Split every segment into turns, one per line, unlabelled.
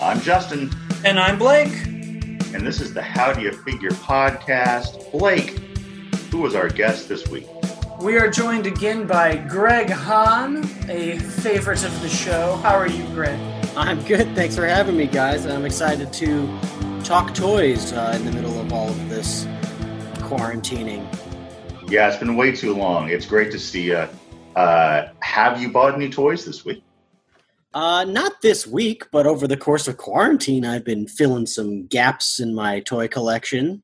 I'm Justin,
And I'm Blake.
and this is the How Do You Figure podcast. Blake, who was our guest this week?
We are joined again by Greg Hahn, a favorite of the show. How are you, Greg?
I'm good. Thanks for having me, guys. I'm excited to talk toys uh, in the middle of all of this quarantining.
Yeah, it's been way too long. It's great to see you. Uh, have you bought any toys this week?
Uh, not this week, but over the course of quarantine, I've been filling some gaps in my toy collection.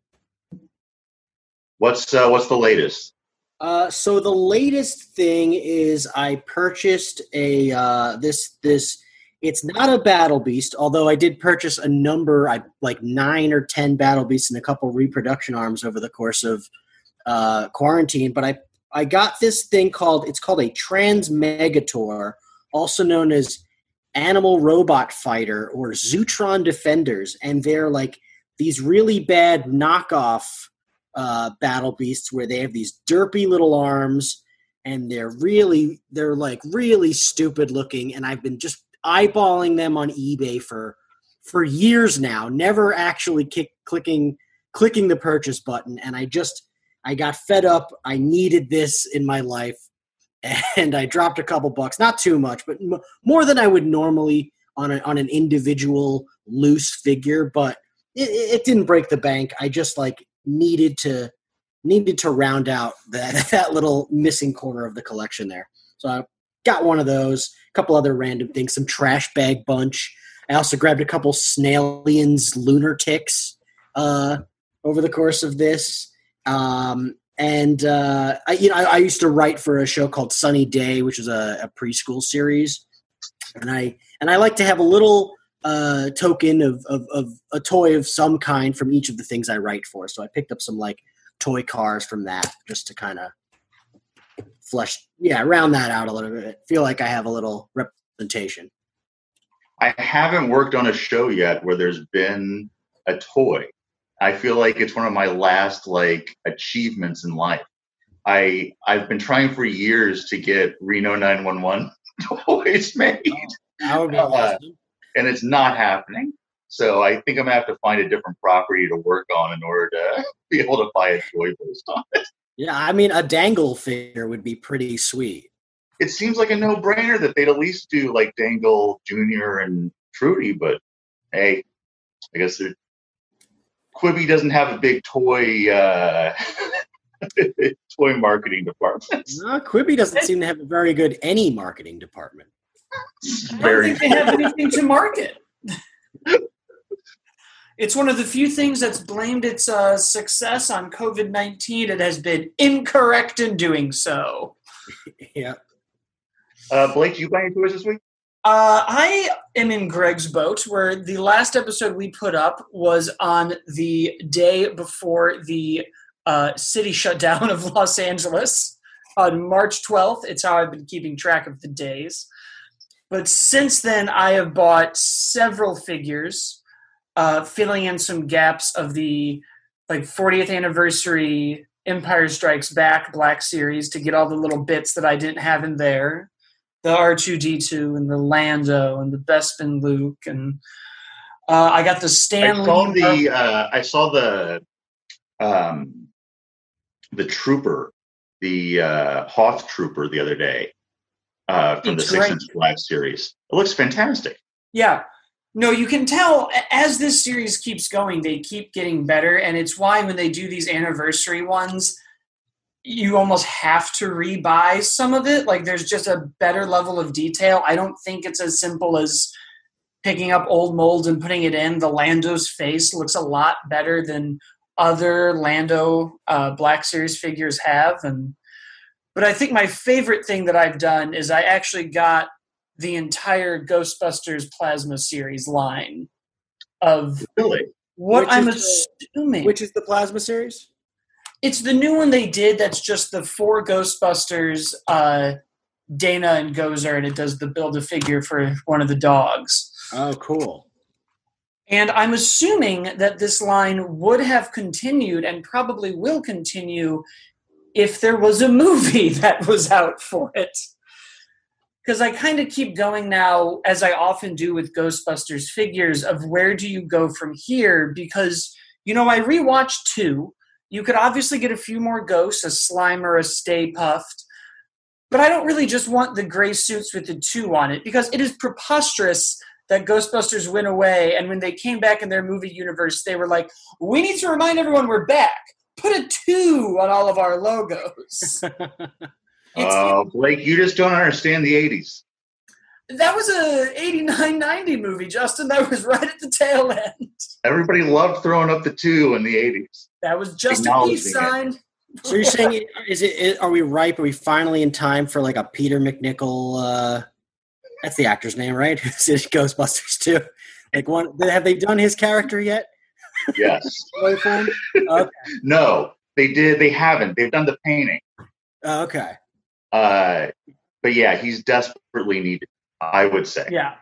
What's uh, what's the latest?
Uh, so the latest thing is I purchased a uh, this this. It's not a battle beast, although I did purchase a number, I like nine or ten battle beasts and a couple reproduction arms over the course of uh, quarantine. But I I got this thing called it's called a Transmegator, also known as Animal Robot Fighter or Zootron Defenders, and they're like these really bad knockoff uh, battle beasts where they have these derpy little arms and they're really they're like really stupid looking and i've been just eyeballing them on ebay for for years now never actually kick, clicking clicking the purchase button and i just i got fed up. I needed this in my life and i dropped a couple bucks not too much but m- more than i would normally on, a, on an individual loose figure but it, it didn't break the bank i just like needed to needed to round out that that little missing corner of the collection there. So I got one of those, a couple other random things, some trash bag bunch. I also grabbed a couple Snailians lunar ticks uh, over the course of this. Um, and uh, I, you know, I, I used to write for a show called Sunny Day, which is a, a preschool series, and I and I like to have a little uh, token of, of, of a toy of some kind from each of the things I write for. So I picked up some like toy cars from that just to kind of flesh, yeah, round that out a little bit. Feel like I have a little representation.
I haven't worked on a show yet where there's been a toy. I feel like it's one of my last like achievements in life. I I've been trying for years to get Reno 911 toys made.
Be
Uh,
awesome.
and it's not happening. So I think I'm gonna have to find a different property to work on in order to be able to buy a toy based on it.
Yeah, I mean, a dangle figure would be pretty sweet.
It seems like a no-brainer that they'd at least do like Dangle Junior and Trudy, but hey, I guess they're- Quibi doesn't have a big toy uh, toy marketing department.
No, Quibi doesn't seem to have a very good any marketing department.
It's
I don't
very
think they have anything to market. It's one of the few things that's blamed its uh, success on COVID 19. It has been incorrect in doing so.
yeah.
uh, Blake, you buy any toys this week?
Uh, I am in Greg's boat, where the last episode we put up was on the day before the uh, city shutdown of Los Angeles on March 12th. It's how I've been keeping track of the days. But since then, I have bought several figures, uh, filling in some gaps of the like 40th anniversary Empire Strikes Back Black Series to get all the little bits that I didn't have in there the R2D2 and the Lando and the Bespin Luke and uh, I got the
I
Stanley.
saw the uh, I saw the um, the trooper, the uh, Hoth trooper the other day uh, from
It's
the Six. Inch Black series. It looks fantastic.
yeah. No, you can tell as this series keeps going, they keep getting better, and it's why when they do these anniversary ones, you almost have to rebuy some of it. Like there's just a better level of detail. I don't think it's as simple as picking up old molds and putting it in. The Lando's face looks a lot better than other Lando uh, Black Series figures have, and but I think my favorite thing that I've done is I actually got the entire Ghostbusters Plasma series line of
Really?
what
Which
I'm assuming.
Which is the plasma series?
It's the new one they did that's just the four Ghostbusters, uh, Dana and Gozer, and it does the build a figure for one of the dogs.
Oh, cool.
And I'm assuming that this line would have continued and probably will continue if there was a movie that was out for it. because I kind of keep going now, as I often do with Ghostbusters figures, of where do you go from here? Because, you know, I rewatched two. You could obviously get a few more ghosts, a Slimer, a Stay Puft, but I don't really just want the gray suits with the two on it because it is preposterous that Ghostbusters went away, and when they came back in their movie universe, they were like, "We need to remind everyone we're back. Put a two on all of our logos."
Oh, Blake, you just don't understand the '80s.
That was a 89 90 movie, Justin. That was right at the tail end.
Everybody loved throwing up the two in the '80s.
That was just a peace sign.
So you're saying, is it Are we ripe? Are we finally in time for like a Peter MacNicol? Uh, that's the actor's name, right? Who's in Ghostbusters too? Like one? Have they done his character yet?
Yes.
Okay.
no, they did. They haven't. They've done the painting.
Oh, okay.
Uh, but yeah, he's desperately needed. I would say.
Yeah.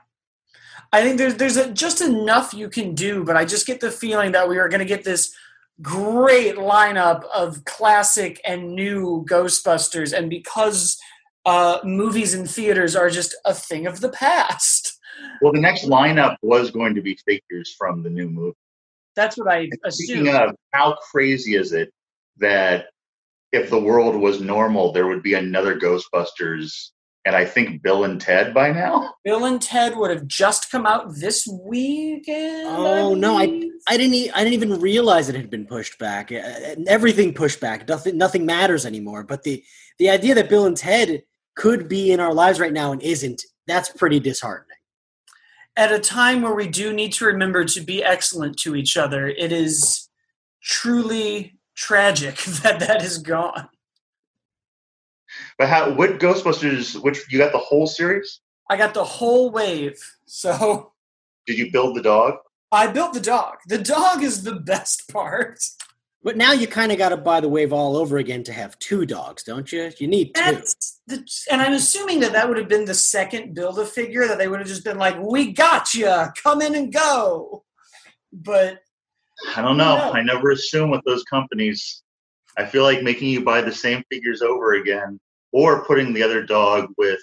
I think there's there's a, just enough you can do, but I just get the feeling that we are going to get this great lineup of classic and new Ghostbusters, and because uh, movies and theaters are just a thing of the past,
Well, the next lineup was going to be figures from the new movie.
that's what I
Speaking
assume.
of, how crazy is it that if the world was normal, there would be another Ghostbusters, and I think Bill and Ted by now.
Bill and Ted would have just come out this weekend.
Oh, no, I- I didn't. E- I didn't even realize it had been pushed back. Uh, Everything pushed back. Nothing. Nothing matters anymore. But the the idea that Bill and Ted could be in our lives right now and isn't. That's pretty disheartening.
at a time where we do need to remember to be excellent to each other, it is truly tragic that that is gone.
But how? What Ghostbusters? Which you got the whole series?
I got the whole wave. So
Did you build the dog?
I built the dog. The dog is the best part.
But now you kind of got to buy the wave all over again to have two dogs, don't you? You need two.
The, and I'm assuming that that would have been the second build a figure that they would have just been like, "We got you, come in and go." But
I don't know.
No.
I never assume with those companies. I feel like making you buy the same figures over again, or putting the other dog with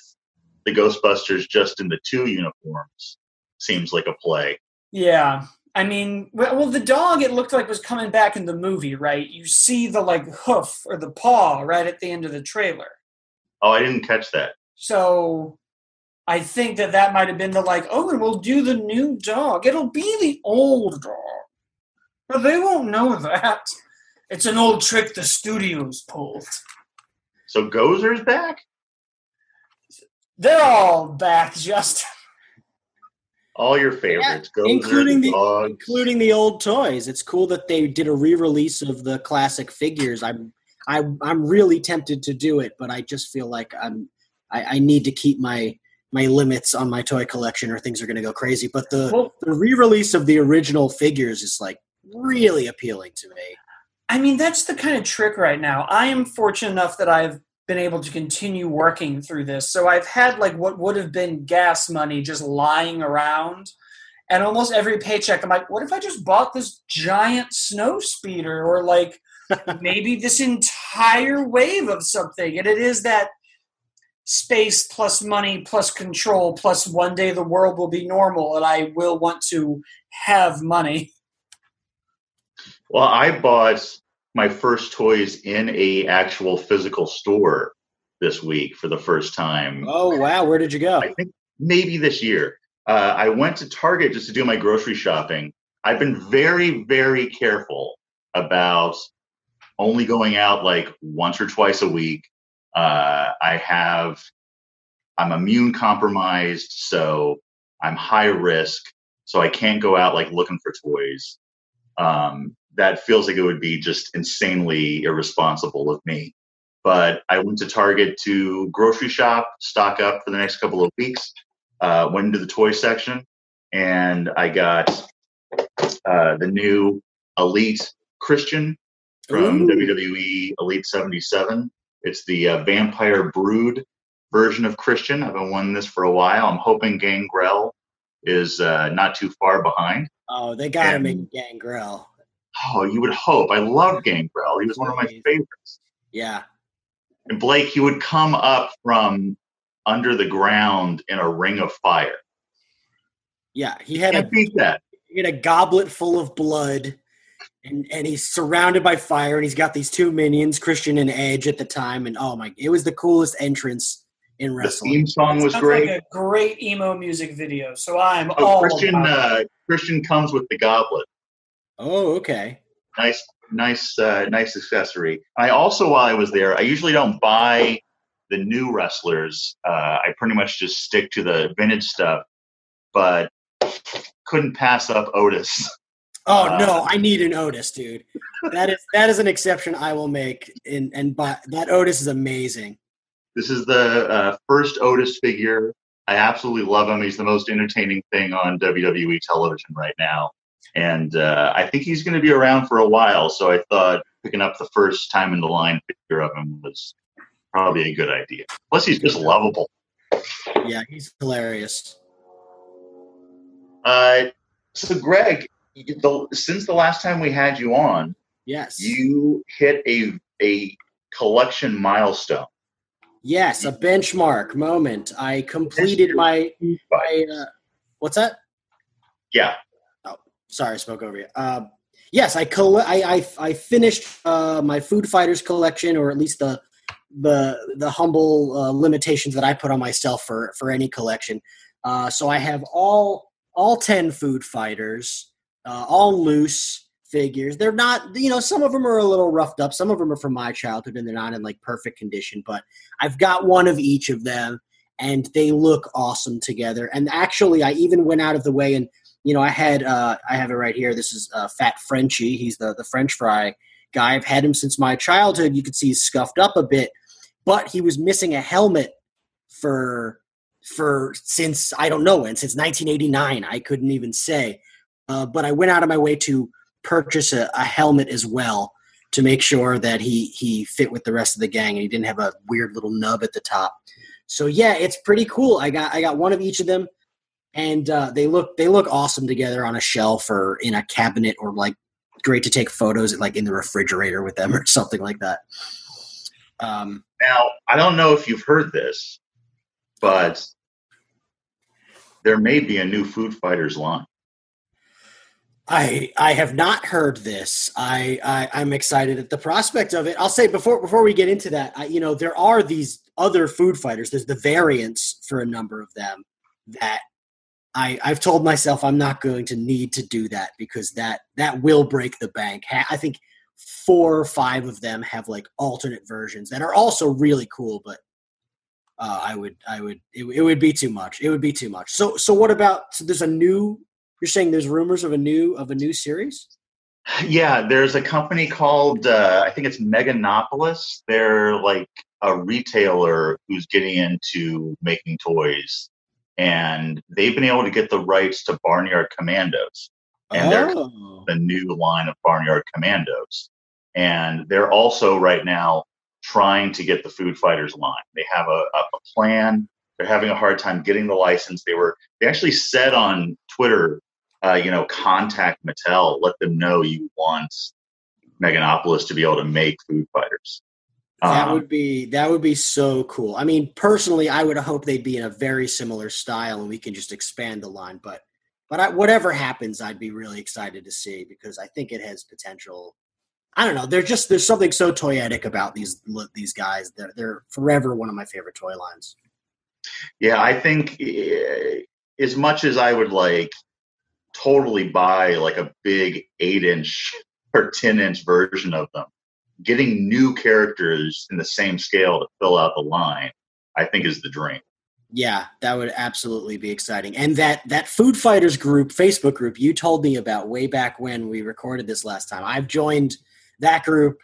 the Ghostbusters just in the two uniforms seems like a play.
Yeah. I mean, well, the dog it looked like was coming back in the movie, right? You see the like hoof or the paw right at the end of the trailer.
Oh, I didn't catch that.
So I think that that might have been the like, oh, and we'll do the new dog. It'll be the old dog. But they won't know that. It's an old trick the studios pulled.
So Gozer's back.
They're all back, Justin.
All your favorites, Gozer,
including the
dogs.
including the old toys. It's cool that they did a re-release of the classic figures. I'm I, I'm really tempted to do it, but I just feel like I'm I, I need to keep my my limits on my toy collection, or things are going to go crazy. But the
Well,
the re-release of the original figures is like really appealing to me.
I mean, that's the kind of trick right now. I am fortunate enough that I've been able to continue working through this. So I've had like what would have been gas money just lying around. And almost every paycheck, I'm like, what if I just bought this giant snow speeder or like maybe this entire wave of something? And it is that space plus money plus control plus one day the world will be normal and I will want to have money.
Well, I bought my first toys in a actual physical store this week for the first time.
Oh wow, where did you go?
I think maybe this year. Uh, I went to Target just to do my grocery shopping. I've been very, very careful about only going out like once or twice a week. Uh, I have, I'm immune compromised, so I'm high risk, so I can't go out like looking for toys. Um, that feels like it would be just insanely irresponsible of me. But I went to Target to grocery shop, stock up for the next couple of weeks. Uh, went into the toy section, and I got uh, the new Elite Christian from
Ooh.
WWE Elite 77. It's the uh, Vampire Brood version of Christian. I've been wanting this for a while. I'm hoping Gangrel is uh, not too far behind.
Oh, they got to make Gangrel.
Oh, you would hope. I love Gangrel. He was one of my favorites.
Yeah.
And Blake, he would come up from under the ground in a ring of fire.
Yeah, he had a
beat that.
he had a goblet full of blood, and and he's surrounded by fire, and he's got these two minions, Christian and Edge, at the time, and oh my, it was the coolest entrance in wrestling.
The
wrestling.
theme song was great.
like a great emo music video. So I'm
Oh,
all
Christian uh, Christian comes with the goblet.
Oh, okay.
Nice, nice, uh, nice accessory. I also, while I was there, I usually don't buy the new wrestlers. Uh, I pretty much just stick to the vintage stuff. But couldn't pass up Otis.
Oh
Uh,
no, I need an Otis, dude. That is that is an exception I will make. In and but that Otis is amazing.
This is the uh, first Otis figure. I absolutely love him. He's the most entertaining thing on WWE television right now. And uh, I think he's going to be around for a while. So I thought picking up the first time in the line figure of him was probably a good idea. Plus, he's just lovable.
Yeah, he's hilarious.
Uh, so, Greg, the, since the last time we had you on,
Yes.
you hit a a collection milestone.
yes, a benchmark moment. I completed my my uh, what's that?
Yeah,
Sorry, I spoke over you. Uh, yes, I, coll- I I I finished uh, my Food Fighters collection, or at least the the the humble uh, limitations that I put on myself for for any collection. Uh, so I have all all ten Food Fighters, uh, all loose figures. They're not, you know, some of them are a little roughed up. Some of them are from my childhood, and they're not in like perfect condition. But I've got one of each of them, and they look awesome together. And actually, I even went out of the way and you know, I had uh, I have it right here. This is uh, Fat Frenchie. He's the the French fry guy. I've had him since my childhood. You can see he's scuffed up a bit, but he was missing a helmet for for since I don't know when since 1989. I couldn't even say, uh, but I went out of my way to purchase a, a helmet as well to make sure that he he fit with the rest of the gang and he didn't have a weird little nub at the top. So yeah, it's pretty cool. I got I got one of each of them and uh, they look they look awesome together on a shelf or in a cabinet or like great to take photos like in the refrigerator with them or something like that. Um,
Now, I don't know if you've heard this, but there may be a new Food Fighters line.
I I have not heard this. I, I I'm excited at the prospect of it. I'll say before before we get into that, I, you know, there are these other food fighters. There's the variants for a number of them that I I've told myself I'm not going to need to do that because that that will break the bank. I think four or five of them have like alternate versions that are also really cool, but uh, I would I would it, it would be too much. It would be too much. So so what about so there's a new you're saying there's rumors of a new of a new series?
Yeah, there's a company called uh, I think it's Megalopolis. They're like a retailer who's getting into making toys, and they've been able to get the rights to Barnyard Commandos, and they're
Oh.
the new line of Barnyard Commandos. And they're also right now trying to get the Food Fighters line. They have a, a, a plan. They're having a hard time getting the license. They were they actually said on Twitter, uh, you know, contact Mattel, let them know you want Megalopolis to be able to make Food Fighters.
That
Um,
would be that would be so cool. I mean, personally, I would hope they'd be in a very similar style, and we can just expand the line. But but I, whatever happens, I'd be really excited to see because I think it has potential. I don't know. They're just there's something so toyetic about these these guys. They're they're forever one of my favorite toy lines.
Yeah, I think eh, as much as I would like totally buy like a big eight inch or 10 inch version of them, getting new characters in the same scale to fill out the line, I think is the dream.
Yeah, that would absolutely be exciting. And that that Food Fighters group, Facebook group you told me about way back when we recorded this last time. I've joined that group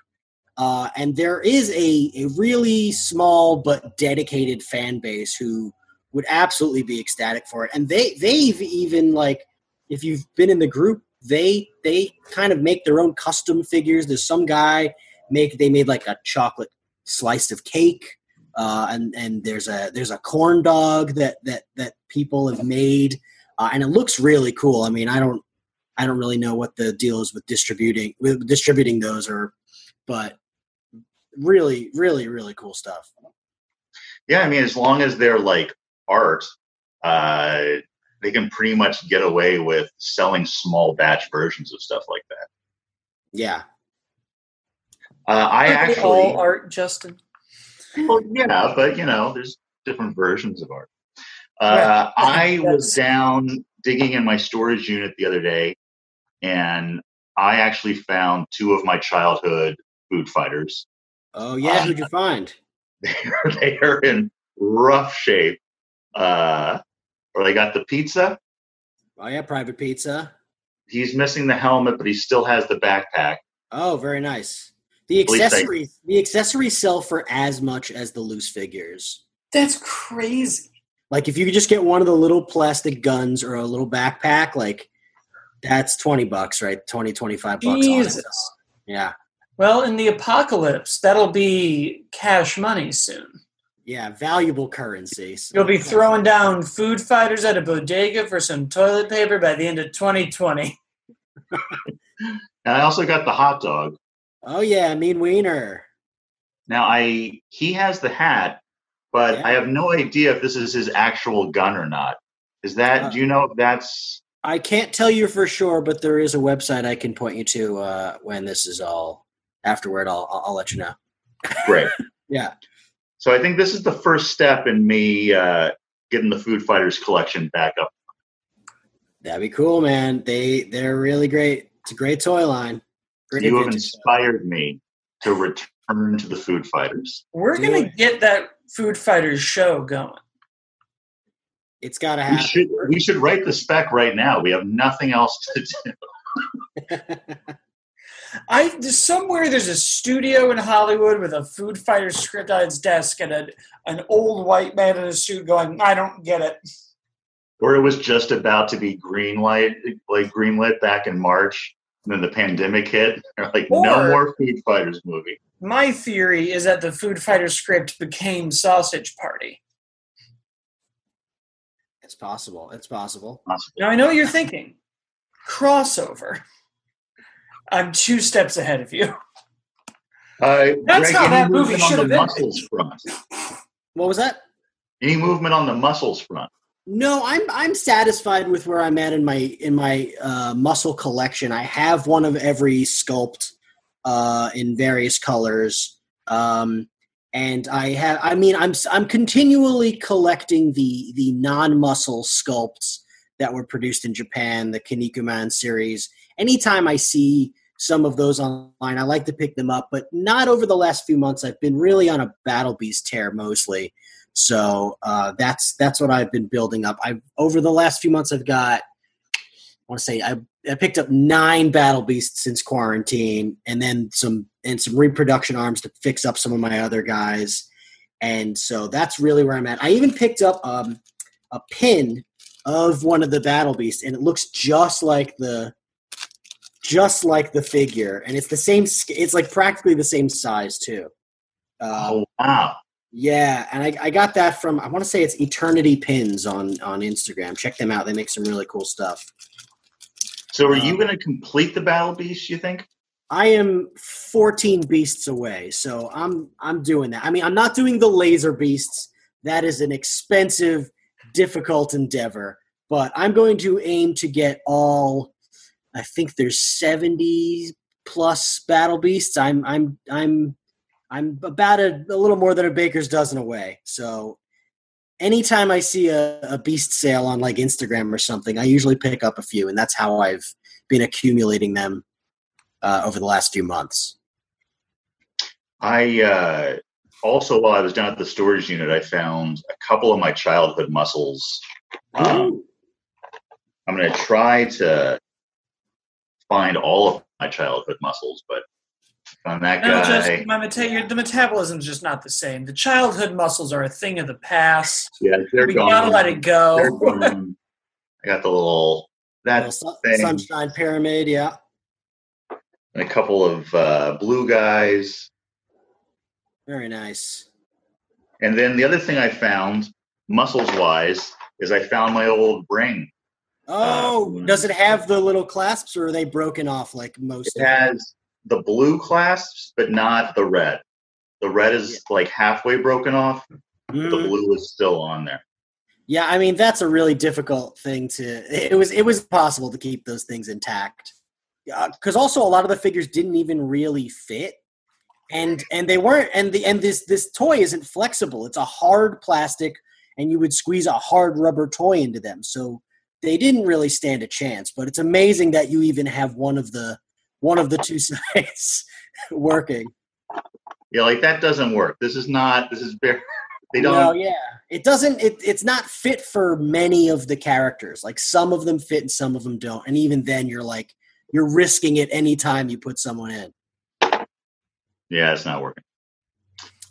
uh, and there is a, a really small but dedicated fan base who would absolutely be ecstatic for it. And they they've even like if you've been in the group, they they kind of make their own custom figures. There's some guy make they made like a chocolate slice of cake uh, and and there's a there's a corn dog that that that people have made, uh, and it looks really cool. I mean, I don't I don't really know what the deal is with distributing with distributing those, or but really really really cool stuff.
Yeah, I mean, as long as they're like art, uh, they can pretty much get away with selling small batch versions of stuff like that.
Yeah.
Uh, I
Aren't they
actually,
all art, Justin.
well, yeah, but you know, there's different versions of art. Uh, I was down digging in my storage unit the other day, and I actually found two of my childhood food fighters.
Oh yeah, who'd you find?
They're, they are in rough shape. Uh, or they got the pizza.
Oh yeah, private pizza.
He's missing the helmet, but he still has the backpack.
Oh, very nice. The accessories the accessories sell for as much as the loose figures.
That's crazy.
Like if you could just get one of the little plastic guns or a little backpack, like that's 20 bucks, right? 20, 25 bucks. on.
Jesus.
Yeah.
Well, in the apocalypse, that'll be cash money soon.
Yeah. Valuable currency. So-
You'll be throwing down food fighters at a bodega for some toilet paper by the end of 2020.
And I also got the hot dog.
Oh yeah, mean wiener.
Now I he has the hat, but
Yeah.
I have no idea if this is his actual gun or not. Is that
Uh,
do you know if that's
I can't tell you for sure, but there is a website I can point you to uh, when this is all afterward. I'll, I'll, I'll let you know.
great?
Yeah.
So I think this is the first step in me uh, getting the Food Fighters collection back up.
That'd be cool, man. They they're really great. It's a great toy line. Great
You have
vintage
inspired me to return to the Food Fighters.
We're going to get that Food Fighters show going.
It's got to
We
happen.
should we should write the spec right now. We have nothing else to do.
I there's somewhere there's a studio in Hollywood with a Food Fighters script on its desk and a, an old white man in a suit going, "I don't get it."
Or it was just about to be green light, like greenlit back in March, and then the pandemic hit. They're like, no more Food Fighters movie.
My theory is that the Food Fighters script became Sausage Party.
it's possible. It's possible.
Now I know what you're thinking. Crossover. I'm two steps ahead of you.
Uh,
That's
Greg,
how that movie should have been.
Muscles front.
What was that?
Any movement on the muscles front?
No, I'm I'm satisfied with where I'm at in my in my uh, muscle collection. I have one of every sculpt uh, in various colors, um, and I have. I mean, I'm I'm continually collecting the the non muscle sculpts that were produced in Japan, the Kinnikuman series. Anytime I see some of those online, I like to pick them up, but not over the last few months. I've been really on a Battle Beast tear mostly. So uh, that's that's what I've been building up. I over the last few months, I've got. I want to say I, I picked up nine battle beasts since quarantine, and then some and some reproduction arms to fix up some of my other guys, and so that's really where I'm at. I even picked up um, a pin of one of the battle beasts, and it looks just like the just like the figure, and it's the same. It's like practically the same size too. Uh,
Oh wow!
Yeah, and I, I got that from I want to say it's Eternity Pins on on Instagram. Check them out; they make some really cool stuff.
So are
Um,
you going to complete the Battle Beast? You think?
I am 14 beasts away, so I'm I'm doing that. I mean, I'm not doing the laser beasts. That is an expensive, difficult endeavor. But I'm going to aim to get all. I think there's 70 plus battle beasts. I'm I'm I'm I'm about a, a little more than a baker's dozen away. So anytime I see a, a beast sale on like Instagram or something, I usually pick up a few, and that's how I've been accumulating them uh, over the last few months.
I uh, also, while I was down at the storage unit, I found a couple of my childhood muscles. Um, I'm going to try to find all of my childhood muscles, but on that
No, just, my meta- your, the metabolism's just not the same. The childhood muscles are a thing of the past.
yeah, they're
we
gone.
gotta let it go.
I got the little that
Little sun-
thing.
sunshine pyramid, yeah.
and a couple of uh, blue guys.
Very nice.
And then the other thing I found, muscles wise, is I found my old ring.
Oh,
Uh,
does it have the little clasps, or are they broken off like most?
It
of them?
has the blue clasps, but not the red. The red is like halfway broken off, The
Mm.
blue is still on there.
Yeah, I mean that's a really difficult thing to. It was it was possible to keep those things intact because also a lot of the figures didn't even really fit, and and they weren't and the and this this toy isn't flexible. It's a hard plastic, and you would squeeze a hard rubber toy into them, so they didn't really stand a chance. But it's amazing that you even have one of the one of the two sides working.
Yeah, like that doesn't work. This is not. This is very. They don't.
No, yeah, it doesn't. It, it's not fit for many of the characters. Like some of them fit and some of them don't. And even then, you're like you're risking it anytime you put someone in.
Yeah, it's not working.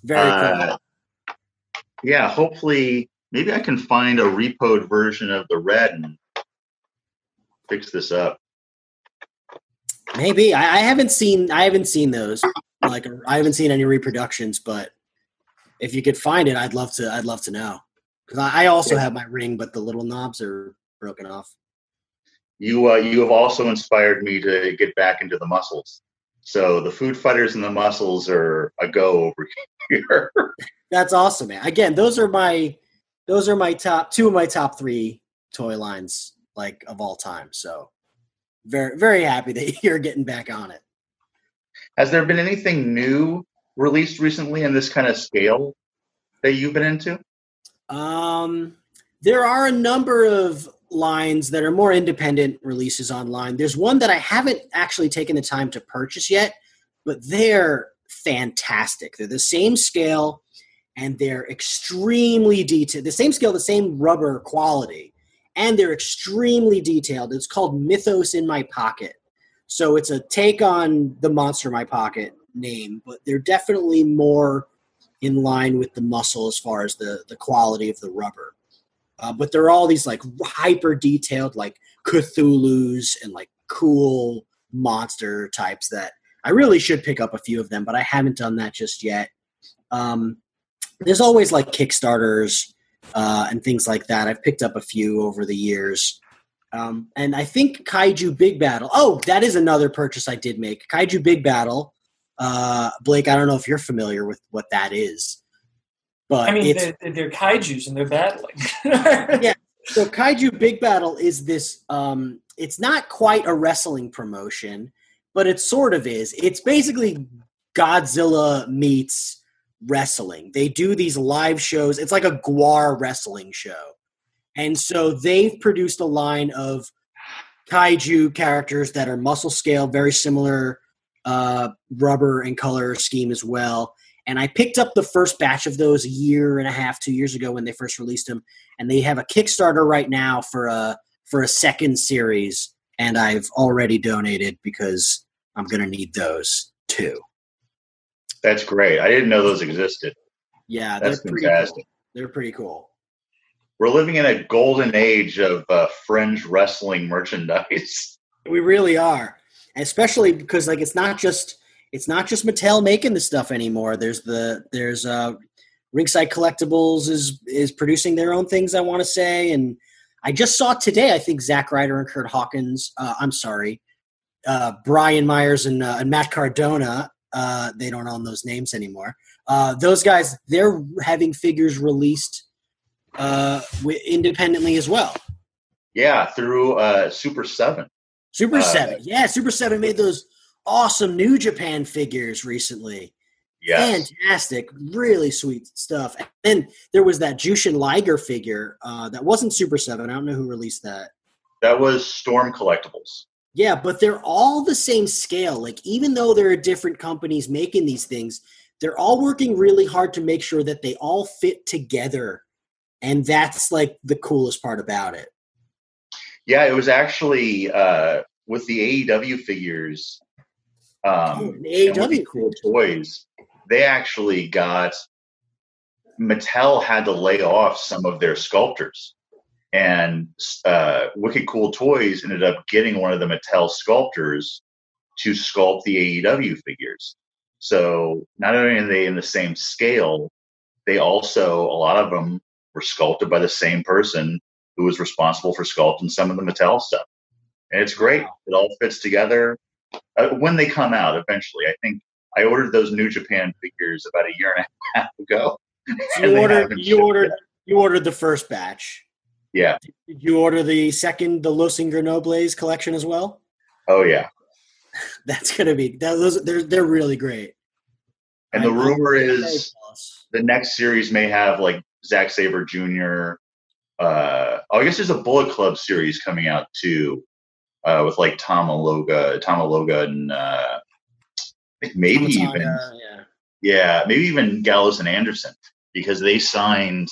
Very
Uh, yeah, hopefully, maybe I can find a repoed version of the red and fix this up.
Maybe I, I haven't seen. I haven't seen those. Like I haven't seen any reproductions, but if you could find it, I'd love to. I'd love to know because I, I also have my ring, but the little knobs are broken off.
You uh, you have also inspired me to get back into the muscles. So the food fighters and the muscles are a go over here.
That's awesome, man. Again, those are my those are my top two of my top three toy lines like of all time. So very very happy that you're getting back on it.
Has there been anything new released recently in this kind of scale that you've been into?
Um, there are a number of lines that are more independent releases online. There's one that I haven't actually taken the time to purchase yet, but they're fantastic. They're the same scale and they're extremely detailed. The same scale, the same rubber quality, and they're extremely detailed. It's called Mythos in My Pocket. So it's a take on the Monster in My Pocket name, but they're definitely more in line with the muscle as far as the the quality of the rubber. Uh, but they're all these like hyper detailed, like Cthulhu's and like cool monster types that I really should pick up a few of them, but I haven't done that just yet. Um, there's always like Kickstarters uh, and things like that. I've picked up a few over the years. Um, and I think Kaiju Big Battel. Oh, that is another purchase I did make. Kaiju Big Battel. Uh, Blake, I don't know if you're familiar with what that is, but
I mean, they're, they're kaiju's and they're battling.
Yeah. so Kaiju Big Battel is this. Um, it's not quite a wrestling promotion, but it sort of is. It's basically Godzilla meets wrestling. They do these live shows. It's like a GWAR wrestling show, and so they've produced a line of kaiju characters that are muscle scale, very similar uh, rubber and color scheme as well. And I picked up the first batch of those a year and a half, two years ago when they first released them and they have a Kickstarter right now for a for a second series, and I've already donated because I'm gonna need those too.
That's great. I didn't know those existed.
Yeah, they're
That's
pretty
fantastic.
cool. They're pretty cool.
We're living in a golden age of uh, fringe wrestling merchandise.
We really are, especially because like it's not just it's not just Mattel making the stuff anymore. There's the there's uh Ringside Collectibles is is producing their own things. I want to say, and I just saw today. I think Zack Ryder and Curt Hawkins. Uh, I'm sorry, uh, Brian Myers and, uh, and Matt Cardona. Uh, they don't own those names anymore. Uh, those guys, they're having figures released uh, wi- independently as well.
Yeah, through uh, Super Seven.
Super
Uh,
Seven, yeah, Super Seven made those awesome New Japan figures recently.
Yes.
Fantastic, really sweet stuff. And then there was that Jushin Liger figure uh, that wasn't Super Seven. I don't know who released that.
That was Storm Collectibles.
Yeah, but they're all the same scale. Like even though there are different companies making these things, they're all working really hard to make sure that they all fit together. And that's like the coolest part about it.
Yeah, it was actually uh, with the AEW figures. Um,
Oh,
and with the
AEW
cool toys. They actually got Mattel had to lay off some of their sculptors, and uh, Wicked Cool Toys ended up getting one of the Mattel sculptors to sculpt the AEW figures. So not only are they in the same scale, they also a lot of them were sculpted by the same person who was responsible for sculpting some of the Mattel stuff. And it's great. It all fits together. Uh, when they come out eventually, I think I ordered those New Japan figures about a year and a half ago.
So you ordered you ordered
yet.
you ordered the first batch.
Yeah.
Did you order the second, the Los Ingobernables collection as well?
Oh yeah.
That's gonna be that, those. They're they're really great.
And the
I'm-
rumor is the next series may have like Zack Sabre Jr. Uh, oh, I guess there's a Bullet Club series coming out too, uh, with like Tom Aloga, Tom Aloga, and uh, I think maybe even
yeah.
yeah, maybe even Gallows and Anderson because they signed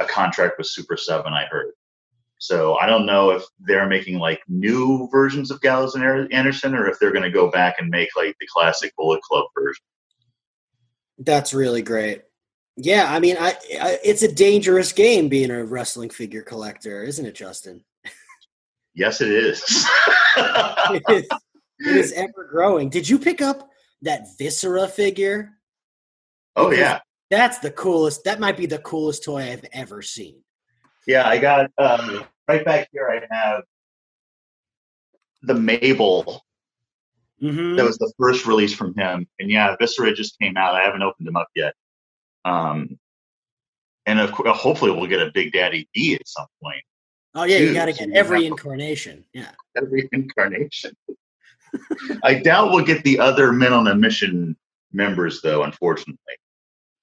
a contract with Super Seven. I heard. So I don't know if they're making like new versions of Gallows and Anderson, or if they're going to go back and make like the classic Bullet Club version.
That's really great. Yeah, I mean, I, I it's a dangerous game being a wrestling figure collector, isn't it, Justin?
Yes, it is.
it is, it is ever growing. Did you pick up that Viscera figure?
oh yeah.
That's the coolest. That might be the coolest toy I've ever seen.
Yeah, I got um, right back here. I have the Mabel.
Mm-hmm.
That was the first release from him, and yeah, Viscera just came out. I haven't opened them up yet. Um, and of course, hopefully, we'll get a Big Daddy V at some point.
oh yeah, you got to get every incarnation. Yeah.
Every incarnation. I doubt we'll get the other Men on a Mission members, though. Unfortunately,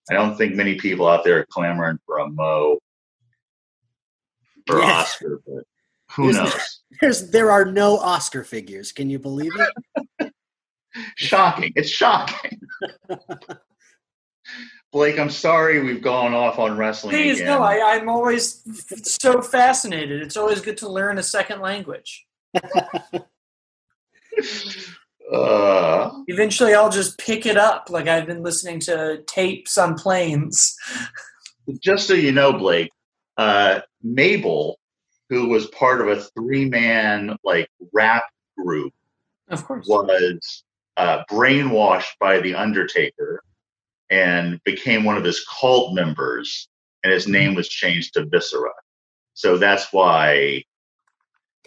I don't think many people out there are clamoring for a Mo or
Yeah.
Oscar, but who
There's-
knows?
There's there are no Oscar figures. Can you believe it?
shocking. It's shocking. Blake, I'm sorry we've gone off on wrestling
Please,
again.
no, I, I'm always so fascinated. It's always good to learn a second language.
uh,
Eventually, I'll just pick it up like I've been listening to tapes on planes.
just so you know, Blake, uh, Mabel, who was part of a three-man like rap group,
Of course.
was uh, brainwashed by the Undertaker and became one of his cult members, and his name was changed to Viscera. So that's why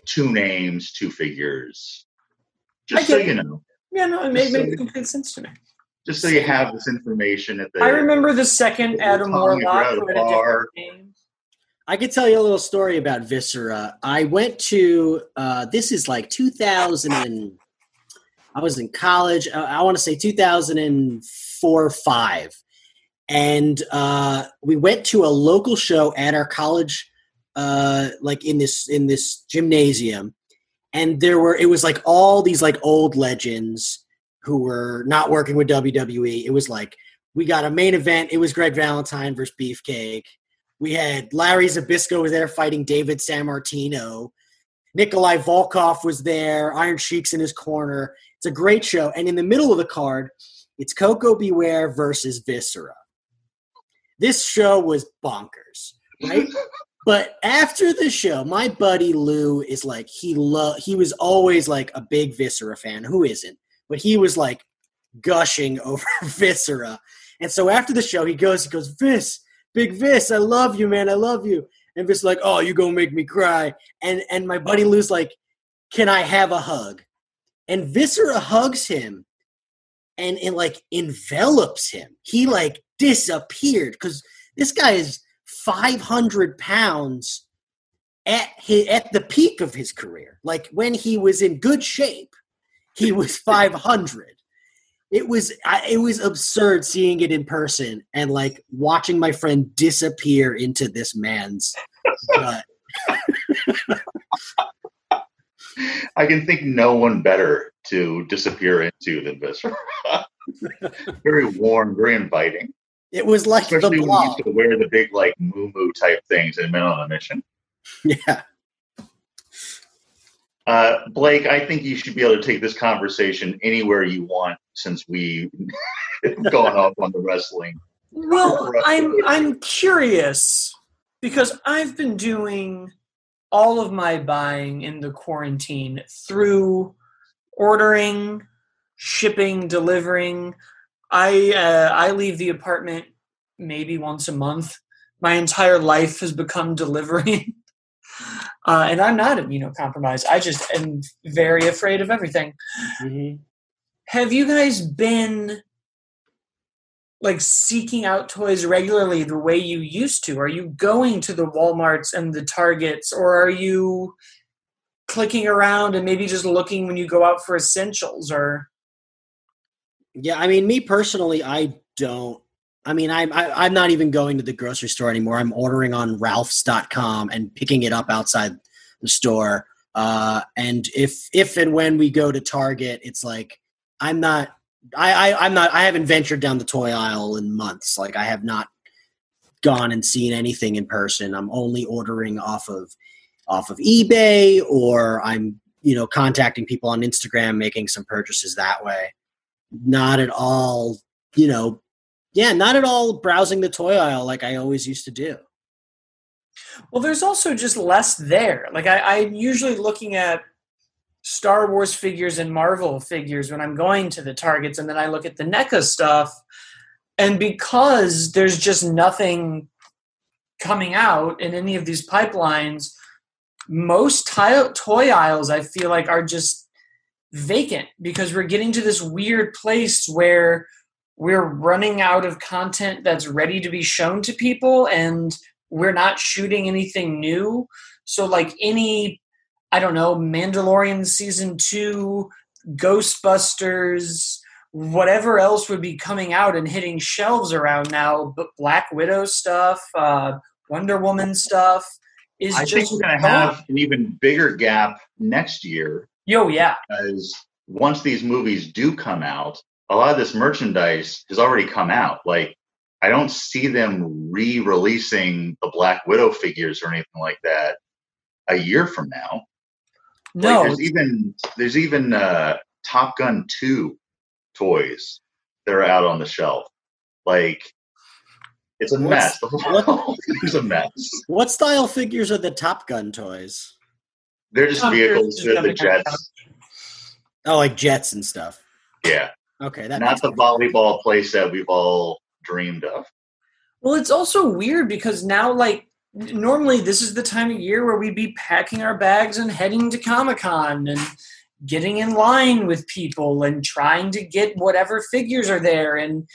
two names, two figures. Just so you know,
Yeah, no, it made,
So-
made complete sense to me.
just so you have this information at the.
I remember the second Adam Warlock
you're a
who had a
bar.
different name.
I could tell you a little story about Viscera. I went to uh, this is like 2000 and I was in college. Uh, I want to say 2004 five, and uh, we went to a local show at our college, uh, like in this in this gymnasium, and there were it was like all these like old legends who were not working with WWE. It was like we got a main event. It was Greg Valentine versus Beefcake. We had Larry Zbyszko was there fighting David Sammartino. Nikolai Volkov was there. Iron Sheik's in his corner. It's a great show. And in the middle of the card, it's Koko B. Ware versus Viscera. This show was bonkers, right? but after the show, my buddy Lou is like he lo- he was always like a big Viscera fan. Who isn't? But he was like gushing over Viscera. And so after the show, he goes, he goes, Vis, Big Vis, I love you, man, I love you. And Vis like, oh, you gonna make me cry. And and my buddy Lou's like, can I have a hug? And Viscera hugs him and it like envelops him. He like disappeared because this guy is 500 pounds at his, at the peak of his career. Like when he was in good shape, he was 500 it was I, it was absurd seeing it in person and like watching my friend disappear into this man's gut.
I can think no one better to disappear into than Viscera. very warm, very inviting.
It was like
Especially
the
when you
blob.
used to wear the big like moo moo type things in Men on a Mission.
Yeah.
Uh, Blake, I think you should be able to take this conversation anywhere you want since we've gone off on the wrestling.
Well, I'm I'm curious because I've been doing all of my buying in the quarantine through ordering, shipping, delivering. I uh, I leave the apartment maybe once a month. My entire life has become delivery. Uh, and I'm not immunocompromised. I just am very afraid of everything.
Mhm.
Have you guys been like seeking out toys regularly the way you used to? Are you going to the Walmarts and the Targets, or are you clicking around and maybe just looking when you go out for essentials? Or
Yeah, I mean, me personally, I don't. I mean, I'm I, I'm not even going to the grocery store anymore. I'm ordering on Ralphs.com and picking it up outside the store. Uh, and if if and when we go to Target, it's like I'm not. I, I I'm not. I haven't ventured down the toy aisle in months. Like I have not gone and seen anything in person. I'm only ordering off of off of eBay or I'm you know contacting people on Instagram, making some purchases that way. Not at all. You know, yeah, not at all browsing the toy aisle like I always used to do.
Well, there's also just less there. Like I, I'm usually looking at Star Wars figures and Marvel figures when I'm going to the Targets, and then I look at the NECA stuff. And because there's just nothing coming out in any of these pipelines, most toy aisles I feel like are just vacant because we're getting to this weird place where we're running out of content that's ready to be shown to people and we're not shooting anything new. So, like any, I don't know, Mandalorian season two, Ghostbusters, whatever else would be coming out and hitting shelves around now, but Black Widow stuff, uh, Wonder Woman stuff is
I
just.
think we're going to have an even bigger gap next year
Yo, yeah.
because once these movies do come out, a lot of this merchandise has already come out. Like, I don't see them re-releasing the Black Widow figures or anything like that a year from now. Like,
No,
there's even there's even uh, Top Gun two toys that are out on the shelf. Like, it's a
What's-
mess. The whole thing's a mess.
What style figures are the Top Gun toys?
They're just
Top Gun
vehicles,
is
they're the jets.
Oh, like jets and stuff.
Yeah,
Okay, that
not
makes
the volleyball playset we've all dreamed of.
Well, it's also weird because now, like, normally this is the time of year where we'd be packing our bags and heading to Comic Con and getting in line with people and trying to get whatever figures are there. And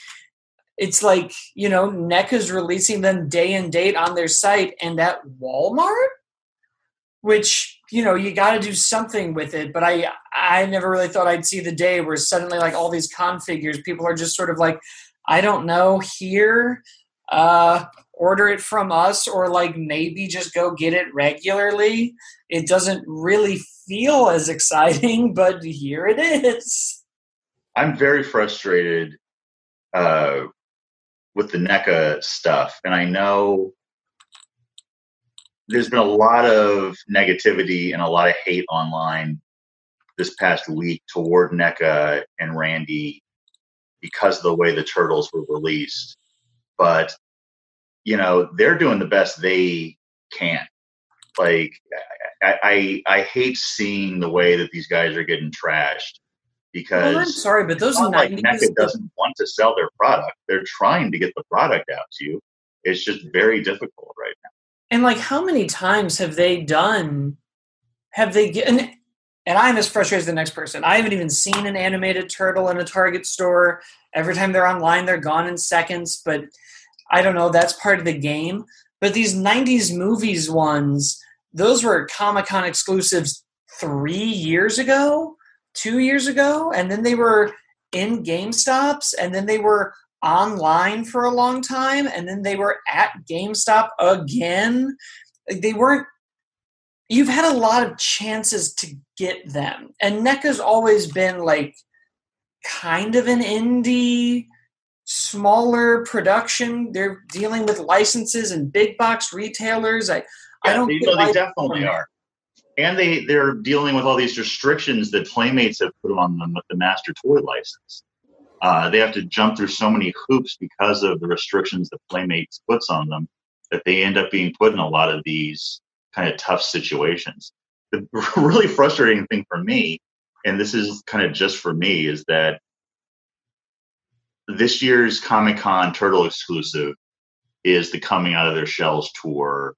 it's like, you know, NECA's releasing them day and date on their site and at Walmart, which, you know, you got to do something with it. But I, I never really thought I'd see the day where suddenly, like, all these con figures, people are just sort of like, I don't know, here uh, order it from us or like maybe just go get it regularly. It doesn't really feel as exciting, but here it is.
I'm very frustrated uh, with the NECA stuff, and I know there's been a lot of negativity and a lot of hate online this past week toward NECA and Randy because of the way the turtles were released. But you know, they're doing the best they can. Like I, I, I hate seeing the way that these guys are getting trashed because
Well, I'm sorry, but those
it's not like
90s,
NECA doesn't want to sell their product. They're trying to get the product out to you. It's just very difficult right now.
And like how many times have they done? Have they and, and I'm as frustrated as the next person. I haven't even seen an animated turtle in a Target store. Every time they're online, they're gone in seconds. But I don't know. That's part of the game. But these '90s movies ones, those were Comic Con exclusives three years ago, two years ago, and then they were in GameStops, and then they were online for a long time, and then they were at GameStop again. Like, They weren't. You've had a lot of chances to get them, and NECA's always been like kind of an indie, smaller production. They're dealing with licenses and big box retailers. I, I don't.
they, no, they definitely are. And they, they're dealing with all these restrictions that Playmates have put on them with the master toy license. Uh, they have to jump through so many hoops because of the restrictions that Playmates puts on them that they end up being put in a lot of these kind of tough situations. The really frustrating thing for me, and this is kind of just for me, is that this year's Comic Con Turtle exclusive is the Coming Out of Their Shells tour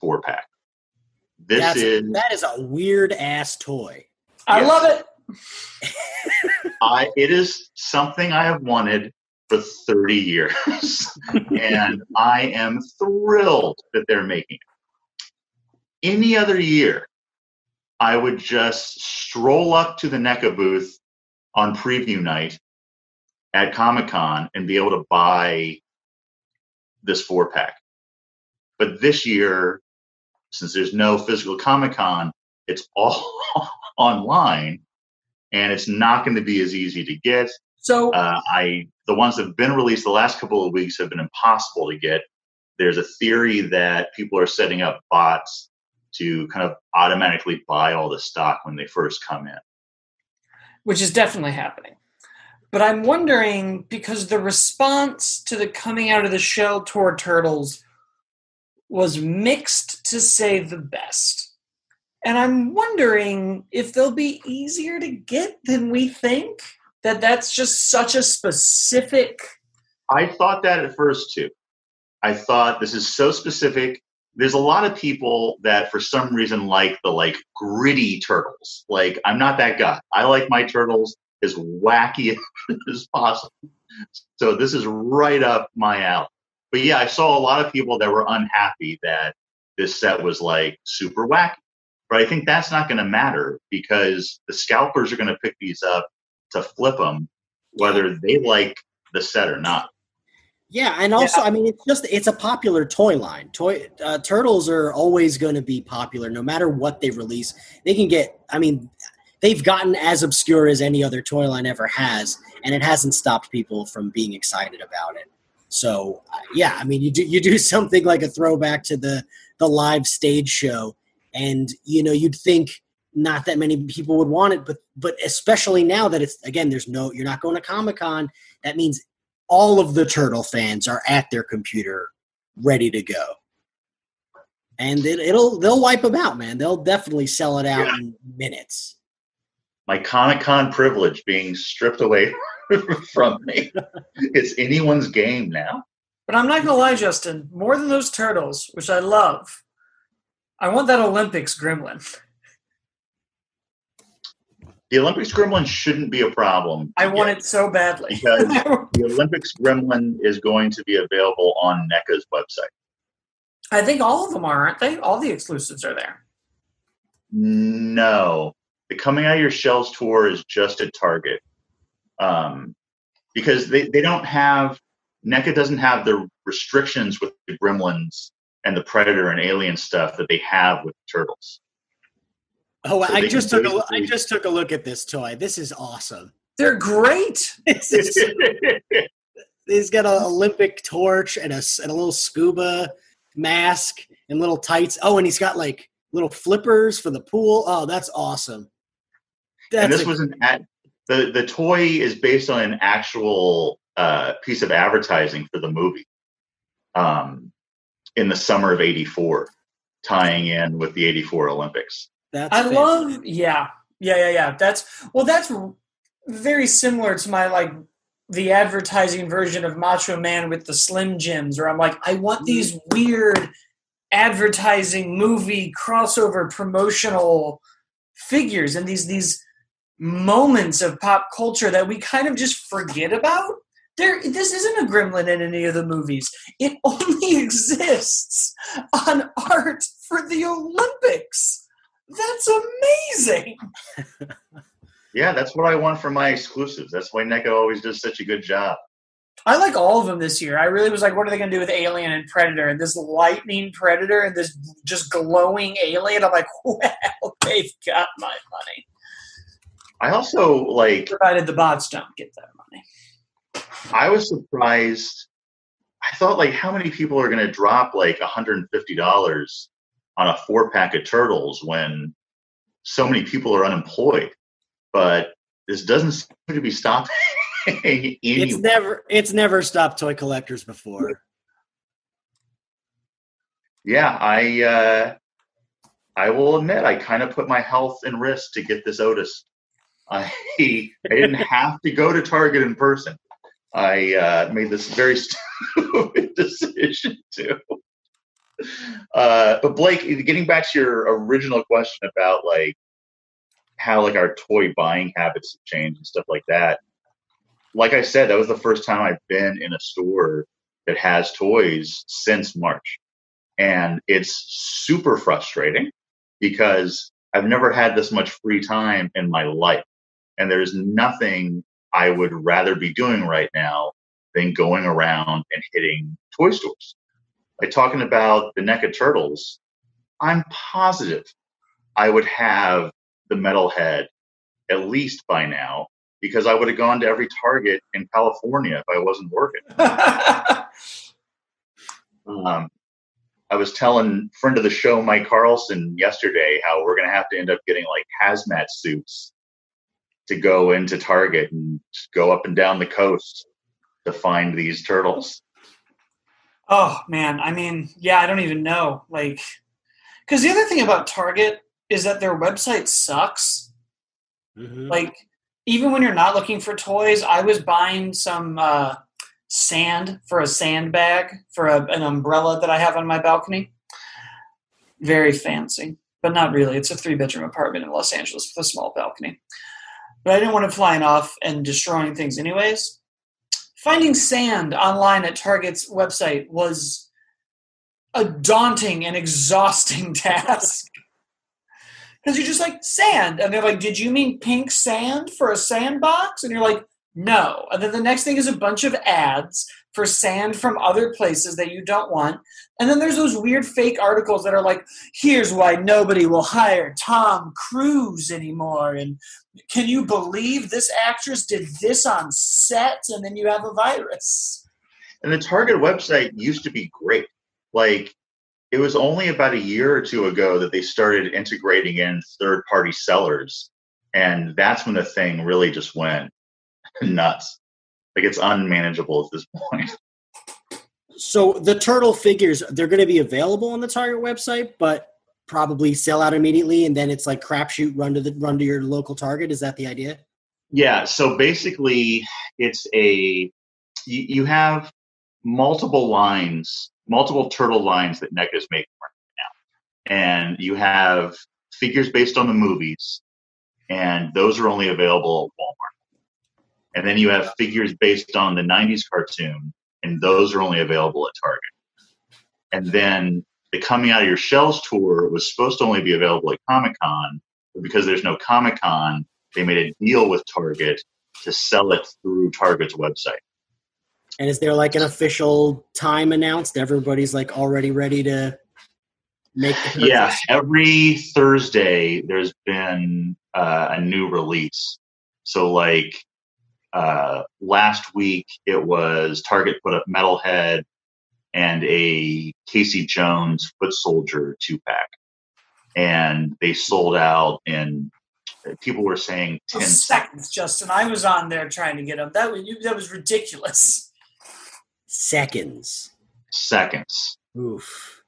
four pack. This
That's,
is
that is a weird ass toy.
I
Yes.
love it.
I it is something I have wanted for for 30 years. and I am thrilled that they're making it. Any other year, I would just stroll up to the NECA booth on preview night at Comic Con and be able to buy this four pack. But this year, since there's no physical Comic Con, it's all online and it's not going to be as easy to get.
So
Uh, I the ones that have been released the last couple of weeks have been impossible to get. There's a theory that people are setting up bots to kind of automatically buy all the stock when they first come in.
which is definitely happening. But I'm wondering because the response to the coming out of the shell tour turtles was mixed to say the best. And I'm wondering if they'll be easier to get than we think. That that's just such a specific.
I thought that at first too. I thought this is so specific. There's a lot of people that for some reason like the like gritty turtles. Like I'm not that guy. I like my turtles as wacky as possible. So this is right up my alley. But yeah, I saw a lot of people that were unhappy that this set was like super wacky. But I think that's not going to matter because the scalpers are going to pick these up to flip them, whether they like the set or not.
Yeah, and also, I mean, it's just it's a popular toy line. Toy uh, turtles are always going to be popular, no matter what they release. They can get. I mean, they've gotten as obscure as any other toy line ever has, and it hasn't stopped people from being excited about it. So, uh, yeah, I mean, you do you do something like a throwback to the the live stage show, and you know, you'd think not that many people would want it, but but especially now that it's again, there's no, you're not going to Comic Con. That means all of the turtle fans are at their computer ready to go and it, it'll they'll wipe them out man they'll definitely sell it out
Yeah.
in minutes
my Comic Con privilege being stripped away from me. It's anyone's game now.
But I'm not gonna lie, Justin. More than those turtles, which I love, I want that Olympics gremlin.
The Olympics Gremlin shouldn't be a problem.
I want it so badly.
because the Olympics Gremlin is going to be available on NECA's website.
I think all of them are, aren't they? All the exclusives are there.
No, the Coming Out of Your Shells tour is just at Target, um, because they, they don't have NECA doesn't have the restrictions with the Gremlins and the Predator and Alien stuff that they have with the Turtles.
oh
So
i just took a look, just took a look at this toy. This is awesome.
They're great.
this is, he's got an olympic torch and a, s- and a little scuba mask and little tights. Oh and he's got like little flippers for the pool. Oh that's awesome. That's
and this
a-
was an ad, the the toy is based on an actual uh, piece of advertising for the movie. Um, in the summer of '84, tying in with the '84 Olympics.
that's
I
fantastic.
love, yeah, yeah, yeah, yeah. That's well, that's very similar to my like the advertising version of Macho Man with the Slim Jims, where I'm like, I want mm. these weird advertising movie crossover promotional figures and these these moments of pop culture that we kind of just forget about. There, this isn't a gremlin in any of the movies. It only exists on art for the Olympics. That's amazing.
Yeah, that's what I want for my exclusives. That's why NECA always does such a good job.
I like all of them this year. I really was like, what are they going to do with Alien and Predator? And this lightning Predator and this just glowing alien. I'm like, well, they've got my money.
I also like.
Provided the bots don't get that money.
I was surprised. I thought like, how many people are going to drop like $150 on a four pack of turtles when so many people are unemployed? But this doesn't seem to be stopping
it's never it's never stopped toy collectors before
yeah, I uh, I will admit I kind of put my health in risk to get this Otis. I I didn't have to go to Target in person. I uh, made this very stupid decision to. Uh, but Blake, getting back to your original question about like how like our toy buying habits have changed and stuff like that. like I said, that was the first time I've been in a store that has toys since March. And it's super frustrating because I've never had this much free time in my life. And there's nothing I would rather be doing right now than going around and hitting toy stores. Like talking about the NECA Turtles, I'm positive I would have the Metalhead at least by now because I would have gone to every Target in California if I wasn't working. um, I was telling friend of the show Mike Carlson yesterday how we're going to have to end up getting like hazmat suits to go into Target and go up and down the coast to find these turtles.
Oh man, I mean, yeah, I don't even know. Like, because the other thing about Target is that their website sucks.
Mhm.
Like, even when you're not looking for toys, I was buying some uh, sand for a sandbag for a, an umbrella that I have on my balcony. Very fancy, but not really. It's a three bedroom apartment in Los Angeles with a small balcony. But I didn't want it flying off and destroying things, anyways. Finding sand online at Target's website was a daunting and exhausting task. Because you're just like, sand. And they're like, did you mean pink sand for a sandbox? And you're like, no. And then the next thing is a bunch of ads for sand from other places that you don't want. And then there's those weird fake articles that are like, here's why nobody will hire Tom Cruise anymore. And can you believe this actress did this on set? And then you have a virus.
And the Target website used to be great. Like it was only about a year or two ago that they started integrating in third party sellers. And that's when the thing really just went nuts. Like it's unmanageable at this point.
So the turtle figures they're going to be available on the Target website, but probably sell out immediately, and then it's like crapshoot run to the run to your local Target. Is that the idea?
Yeah, so basically it's a you, you have multiple lines, multiple turtle lines that NECA is making right now. And you have figures based on the movies, and those are only available at Walmart. And then you have figures based on the 90s cartoon, and those are only available at Target. And then the Coming Out of Your Shells tour was supposed to only be available at Comic Con, but because there's no Comic Con, they made a deal with Target to sell it through Target's website.
And is there like an official time announced? Everybody's like already ready to make the purchase?
Yeah, every Thursday there's been uh, a new release. So, like uh, last week, it was Target put up Metalhead and a Casey Jones Foot Soldier two pack, and they sold out in. People were saying
Oh,
ten
seconds, Justin. I was on there trying to get them. That was that was ridiculous.
Seconds.
seconds.
Oof.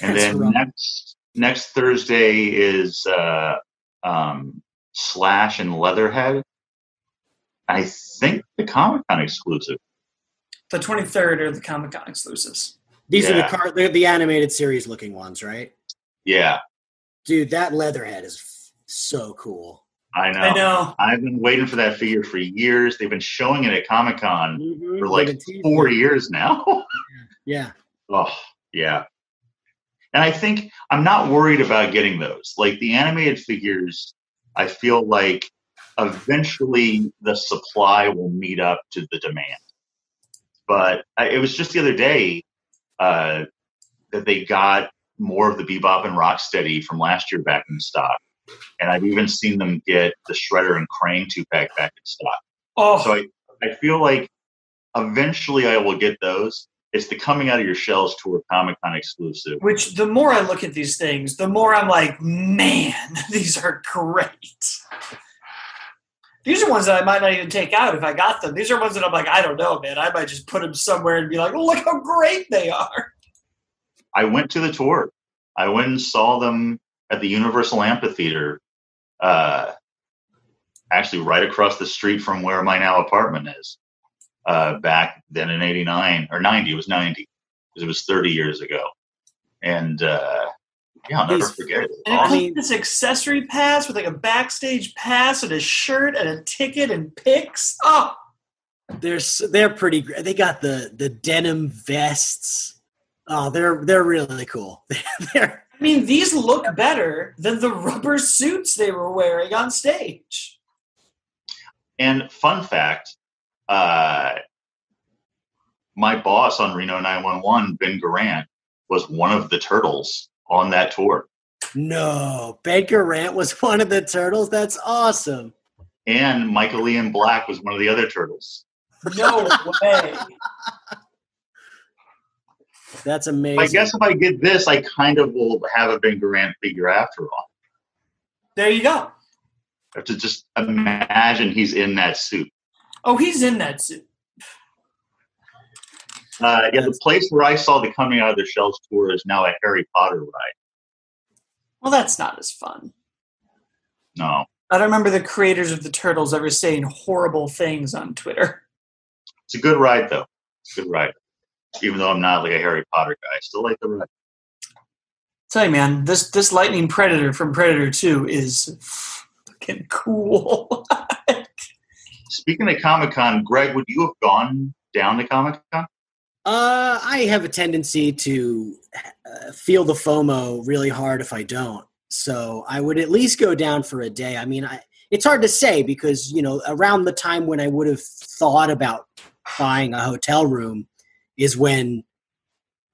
and then
rough.
next next Thursday is uh, um, Slash and Leatherhead. I think the Comic Con exclusive.
The 23rd are the Comic Con exclusives.
These
Yeah.
are the car they're the animated series looking ones, right?
Yeah,
Dude, that Leatherhead is f- so cool.
I know.
I know.
I've been waiting for that figure for years. They've been showing it at Comic Con
Mhm.
for like
They've been teasing
four
it.
years now.
Yeah.
oh, yeah. And I think I'm not worried about getting those. Like the animated figures, I feel like eventually the supply will meet up to the demand. But I, it was just the other day uh, that they got more of the Bebop and Rocksteady from last year back in stock. And I've even seen them get the Shredder and Krang two pack back in stock.
Oh,
So I, I feel like eventually I will get those. It's the coming out of your shells tour Comic Con exclusive.
which the more I look at these things, the more I'm like, man, these are great. These are ones that I might not even take out if I got them. These are ones that I'm like, I don't know, man. I might just put them somewhere and be like, look how great they are.
I went to the tour. I went and saw them at the Universal Amphitheater, uh, actually right across the street from where my now apartment is. Uh, back then in '89 or '90, it was '90 because it was 30 years ago, and uh, yeah, I'll never forget it.
And it
I
comes
mean-
with this accessory pass with like a backstage pass and a shirt and a ticket and pics. Oh,
They're they're pretty. gr- They got the the denim vests. Oh, they're they're really cool. they're
I mean, these look better than the rubber suits they were wearing on stage.
And fun fact, uh, my boss on Reno 911, Ben Garant, was one of the turtles on that tour.
no. Ben Garant was one of the turtles. That's awesome.
And Michael Ian Black was one of the other turtles.
No way.
That's amazing.
I guess if I get this, I kind of will have a Ben Garant figure after all.
There you go.
I have to just imagine he's in that suit.
Oh, he's in that suit.
Uh, yeah, the place where I saw the Coming Out of the Shells tour is now a Harry Potter ride.
Well, that's not as fun.
No,
I don't remember the creators of the Turtles ever saying horrible things on Twitter.
it's a good ride though. It's a good ride. Even though I'm not like a Harry Potter guy, I still like the ride.
tell you, man, this this lightning predator from Predator Two is fucking cool.
Speaking of Comic Con, Greg, would you have gone down to Comic Con?
Uh, I have a tendency to uh, feel the FOMO really hard if I don't. So I would at least go down for a day. I mean, I, it's hard to say because you know around the time when I would have thought about buying a hotel room is when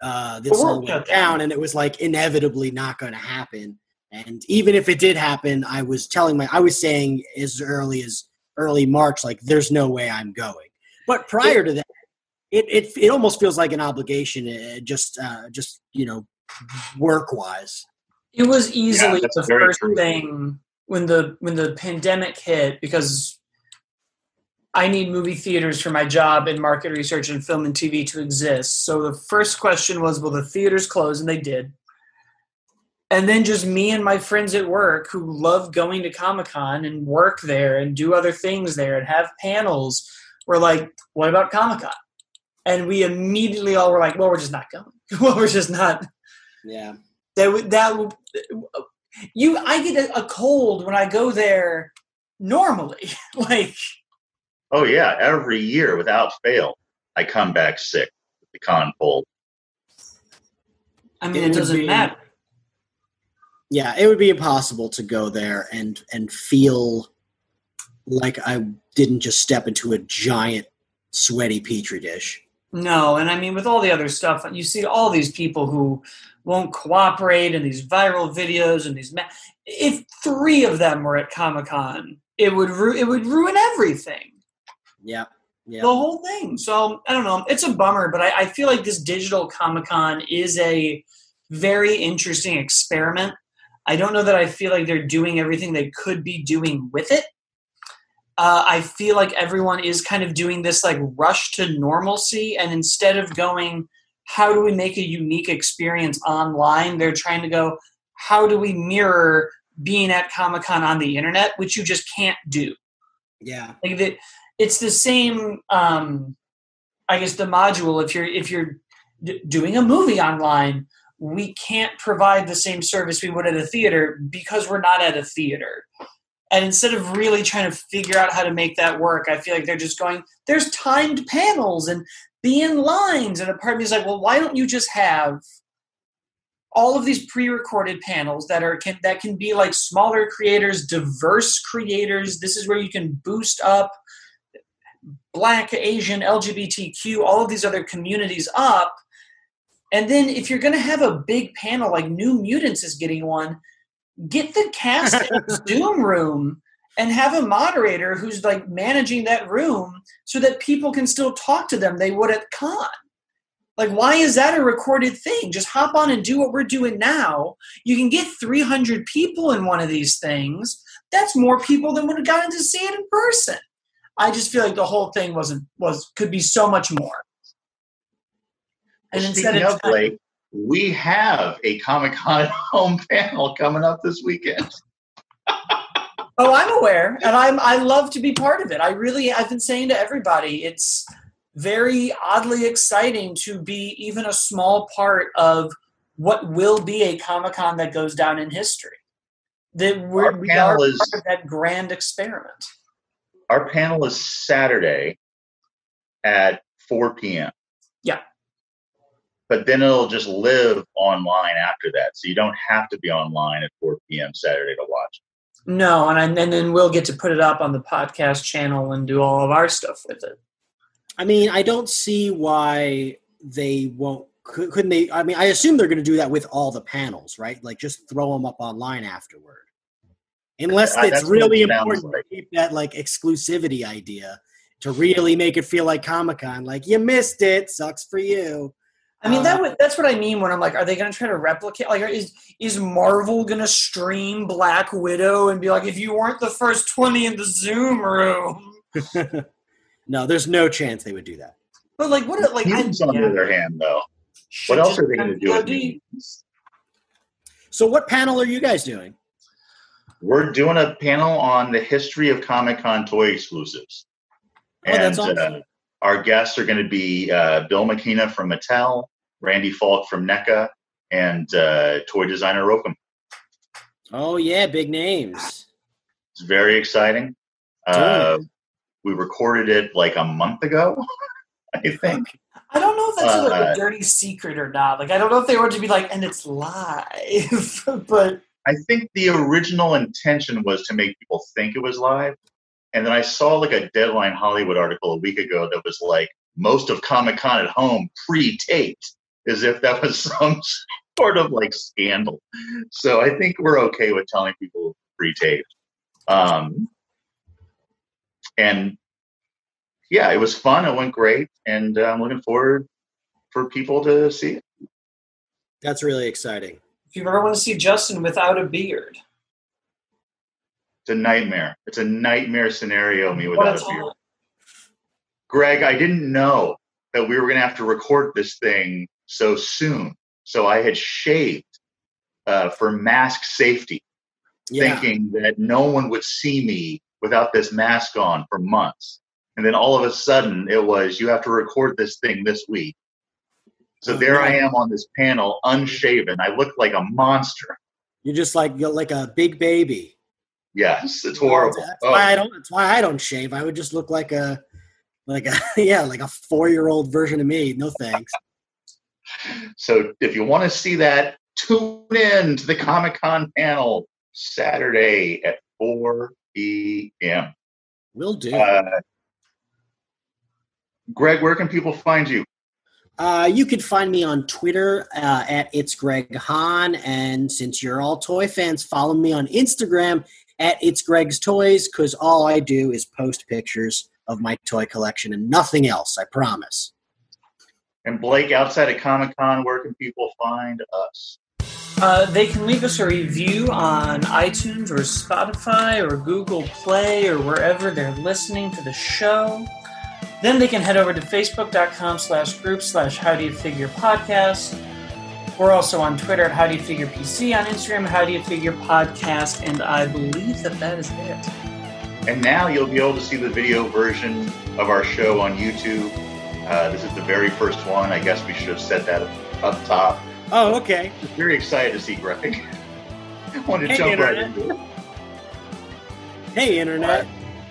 uh, this all went
down.
down, and it was like inevitably not going to happen. And even if it did happen, I was telling my, I was saying as early as early March, like there's no way I'm going. But prior to that, it it, it almost feels like an obligation, uh, just uh, just you know, work wise.
It was easily
that's
the first
true.
thing when the when the pandemic hit because I need movie theaters for my job in market research and film and TV to exist. So the first question was, will the theaters close? And they did. And then just me and my friends at work who love going to Comic Con and work there and do other things there and have panels were like, what about Comic Con? And we immediately all were like, well, we're just not going. well, we're just not
Yeah,
that would that would you i get a, a cold when i go there normally like
Oh yeah, every year without fail, I come back sick with the con cold.
i mean
It
it, doesn't
be-
matter
yeah, it would be impossible to go there and and feel like I didn't just step into a giant sweaty petri dish.
No and i mean with all the other stuff you see all these people who won't cooperate and these viral videos and these ma- if three of them were at comic-con it would ru- it would ruin everything
Yeah,
the whole thing. So I don't know. It's a bummer, but I, I feel like this digital Comic Con is a very interesting experiment. I don't know that I feel like they're doing everything they could be doing with it. Uh, I feel like everyone is kind of doing this like rush to normalcy, and instead of going, how do we make a unique experience online? They're trying to go, how do we mirror being at Comic Con on the internet, which you just can't do.
Yeah,
like the, it's the same um i guess the module if you're if you're d- doing a movie online we can't provide the same service we would at a theater because we're not at a theater and instead of really trying to figure out how to make that work i feel like they're just going there's timed panels and be in lines. And a part of me is like well why don't you just have all of these pre-recorded panels that are can that can be like smaller creators diverse creators. This is where you can boost up black asian lgbtq all of these other communities up. And then if you're going to have a big panel like new mutants is getting one get the cast in a zoom room and have a moderator who's like managing that room so that people can still talk to them. They would at con. Like why is that a recorded thing? Just hop on and do what we're doing now. You can get 300 people in one of these things. That's more people than would have gotten to see it in person. I just feel like the whole thing wasn't was could be so much more. And instead of
of Blake, we have a Comic Con home panel coming up this weekend.
Oh, I'm aware, and I'm I love to be part of it. I really I've been saying to everybody, it's very oddly exciting to be even a small part of what will be a Comic Con that goes down in history. That we're
Our
we are
is-
part of that grand experiment.
Our panel is Saturday, at 4 p.m.
Yeah.
But then it'll just live online after that. So you don't have to be online at 4 p.m. Saturday to watch.
No, and, I, and then we'll get to put it up on the podcast channel and do all of our stuff with it.
I mean, I don't see why they won't. Couldn't they? I mean, I assume they're going to do that with all the panels, right? Like just throw them up online afterward. Unless
Uh,
it's
that's
really
it
important
like.
to keep that like exclusivity idea to really make it feel like Comic Con. Like you missed it, sucks for you.
I mean, that
Uh,
would, that's what I mean when I'm like, are they going to try to replicate? Like, is is Marvel going to stream Black Widow and be like, if you weren't the first twenty in the Zoom room?
no, there's no chance they would do that.
But like, what? Like, I,
Mutants on the other hand, though. What else are they going to do with
VOD.
mutants?
So, what panel are you guys doing?
We're doing a panel on the history of Comic Con toy exclusives.
Oh, that's
and
awesome.
uh, our guests are going to be uh, Bill McKenna from Mattel, Randy Falk from NECA, and uh, toy designer Rokum.
Oh yeah, big names.
It's very exciting. Uh, we recorded it like a month ago, I think.
I don't know if that's a,
Uh,
a dirty secret or not. Like, I don't know if they were to be like, and it's live, but
I think the original intention was to make people think it was live. And then I saw like a Deadline Hollywood article a week ago that was like most of Comic Con at home pre-taped, as if that was some sort of like scandal. So I think we're okay with telling people pre-taped. Um, and yeah, it was fun. It went great, and uh, I'm looking forward for people to see it.
That's really exciting.
if you ever want to see Justin without a beard,
It's a nightmare. It's a nightmare scenario. Me without
a
a beard.
time.
Greg, I didn't know that we were going to have to record this thing so soon. So I had shaved uh, for mask safety,
Yeah.
thinking that no one would see me without this mask on for months. And then all of a sudden, it was you have to record this thing this week. So
Oh,
there I am on this panel, unshaven. I look like a monster.
You're just like you're like a big baby.
Yes, it's horrible.
That's
Oh,
why I don't. That's why I don't shave. I would just look like a, like a yeah, like a four year old version of me. No thanks.
So if you want to see that, tune in to the Comic Con panel Saturday at 4 p.m.
Will do.
Uh, Greg, where can people find you?
Uh, you can find me on Twitter uh, at it's Greg Hahn, and since you're all toy fans, follow me on Instagram at it's Greg's Toys because all I do is post pictures of my toy collection and nothing else. I promise.
And Blake, outside of Comic Con, where can people find us?
Uh, they can leave us a review on iTunes or Spotify or Google Play or wherever they're listening to the show. Then they can head over to facebook.com slash group slash how do you figure podcast. We're also on Twitter at how do you figure PC, on Instagram how do you figure podcast, and I believe that that is it.
And now you'll be able to see the video version of our show on YouTube. Uh, this is the very first one. I guess we should have said that up top.
Oh, okay.
Very excited to see Greg. I wanted to
Hey,
jump right
Internet.
into it.
Hey, Internet.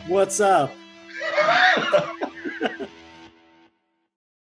What's up?